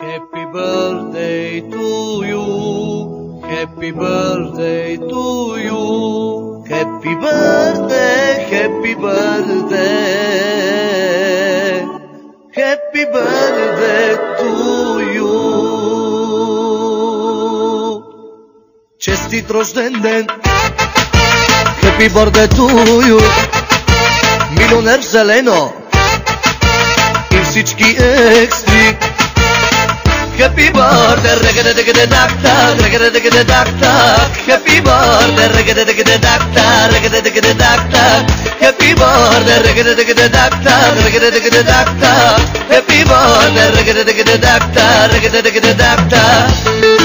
Happy birthday to you. Happy birthday to you. Happy birthday, happy birthday. Happy birthday to you. Čestit rođendan. Happy birthday to you. Milioner zeleno. И всички екстри. Happy birthday, regada regada dakta, regada regada dakta. Happy birthday, regada regada dakta, regada regada dakta. Happy birthday, regada regada dakta, regada regada dakta. Happy birthday, regada regada dakta, regada regada dakta.